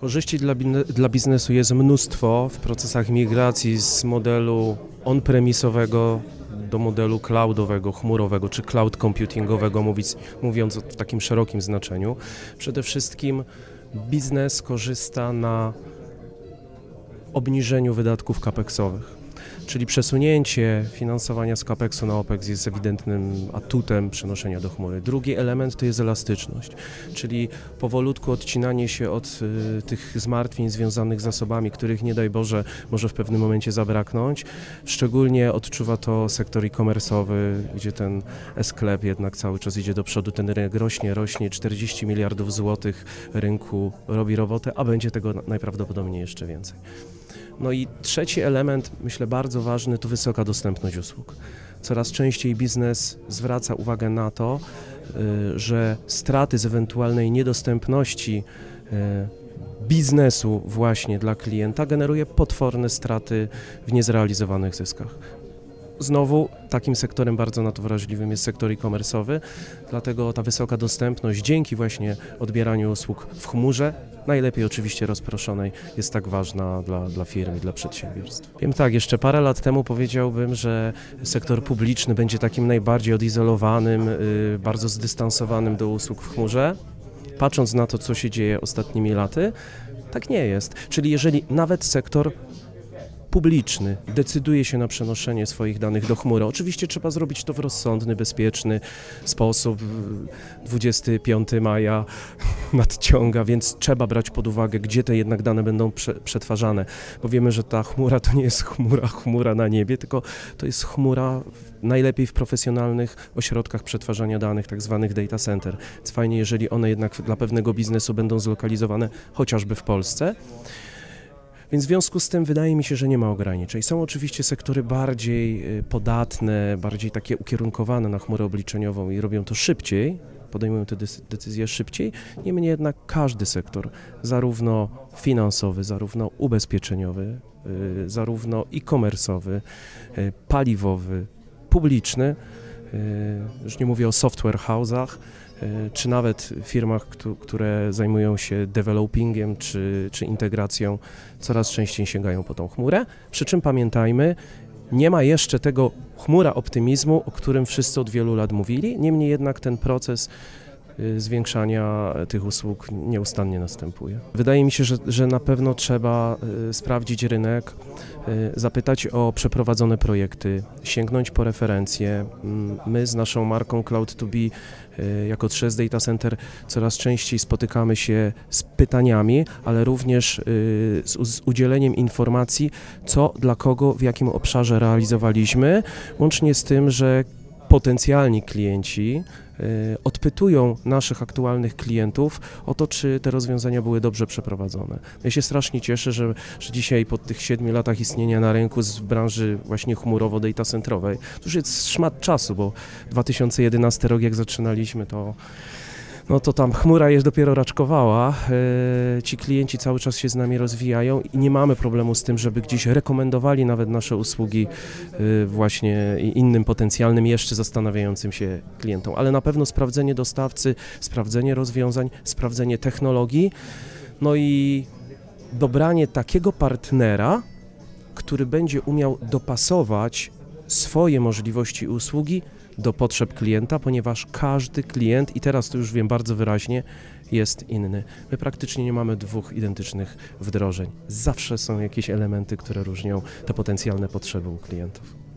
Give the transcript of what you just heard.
Korzyści dla, dla biznesu jest mnóstwo w procesach migracji z modelu on-premisowego do modelu cloudowego, chmurowego czy cloud computingowego, mówić, mówiąc w takim szerokim znaczeniu. Przede wszystkim biznes korzysta na obniżeniu wydatków capexowych. Czyli przesunięcie finansowania z CAPEX-u na OPEX jest ewidentnym atutem przenoszenia do chmury. Drugi element to jest elastyczność, czyli powolutku odcinanie się od y, tych zmartwień związanych z zasobami, których nie daj Boże może w pewnym momencie zabraknąć. Szczególnie odczuwa to sektor e-commerce'owy, gdzie ten e-sklep jednak cały czas idzie do przodu, ten rynek rośnie, rośnie, 40 miliardów złotych rynku robi robotę, a będzie tego najprawdopodobniej jeszcze więcej. No i trzeci element, myślę bardzo ważny, to wysoka dostępność usług. Coraz częściej biznes zwraca uwagę na to, y, że straty z ewentualnej niedostępności y, biznesu właśnie dla klienta generuje potworne straty w niezrealizowanych zyskach. Znowu takim sektorem bardzo na to wrażliwym jest sektor e-commerce'owy, dlatego ta wysoka dostępność dzięki właśnie odbieraniu usług w chmurze, najlepiej oczywiście rozproszonej, jest tak ważna dla, dla firm i dla przedsiębiorstw. Wiem tak, jeszcze parę lat temu powiedziałbym, że sektor publiczny będzie takim najbardziej odizolowanym, y, bardzo zdystansowanym do usług w chmurze. Patrząc na to, co się dzieje ostatnimi laty, tak nie jest. Czyli jeżeli nawet sektor publiczny decyduje się na przenoszenie swoich danych do chmury. Oczywiście trzeba zrobić to w rozsądny, bezpieczny sposób. 25 maja nadciąga, więc trzeba brać pod uwagę, gdzie te jednak dane będą prze, przetwarzane, bo wiemy, że ta chmura to nie jest chmura, chmura na niebie, tylko to jest chmura najlepiej w profesjonalnych ośrodkach przetwarzania danych, tak zwanych data center. Więc fajnie, jeżeli one jednak dla pewnego biznesu będą zlokalizowane chociażby w Polsce. Więc w związku z tym wydaje mi się, że nie ma ograniczeń. Są oczywiście sektory bardziej y, podatne, bardziej takie ukierunkowane na chmurę obliczeniową i robią to szybciej, podejmują te decyzje szybciej. Niemniej jednak każdy sektor, zarówno finansowy, zarówno ubezpieczeniowy, y, zarówno e-commerce'owy, y, paliwowy, publiczny, już nie mówię o software house'ach, czy nawet firmach, które zajmują się developingiem czy, czy integracją, coraz częściej sięgają po tą chmurę. Przy czym pamiętajmy, nie ma jeszcze tego chmura optymizmu, o którym wszyscy od wielu lat mówili, niemniej jednak ten proces zwiększania tych usług nieustannie następuje. Wydaje mi się, że, że na pewno trzeba y, sprawdzić rynek, y, zapytać o przeprowadzone projekty, sięgnąć po referencje. Mm, my z naszą marką Cloud2B jako 3 Data Center coraz częściej spotykamy się z pytaniami, ale również z udzieleniem informacji, co dla kogo, w jakim obszarze realizowaliśmy, łącznie z tym, że potencjalni klienci y, odpytują naszych aktualnych klientów o to, czy te rozwiązania były dobrze przeprowadzone. Ja się strasznie cieszę, że, że dzisiaj po tych siedmiu latach istnienia na rynku w branży właśnie chmurowo-data centrowej, to już jest szmat czasu, bo 2011 rok jak zaczynaliśmy, to no to tam chmura jest dopiero raczkowała. E, ci klienci cały czas się z nami rozwijają i nie mamy problemu z tym, żeby gdzieś rekomendowali nawet nasze usługi e, właśnie innym potencjalnym, jeszcze zastanawiającym się klientom. Ale na pewno sprawdzenie dostawcy, sprawdzenie rozwiązań, sprawdzenie technologii, no i dobranie takiego partnera, który będzie umiał dopasować swoje możliwości usługi do potrzeb klienta, ponieważ każdy klient, i teraz to już wiem bardzo wyraźnie, jest inny. My praktycznie nie mamy dwóch identycznych wdrożeń. Zawsze są jakieś elementy, które różnią te potencjalne potrzeby u klientów.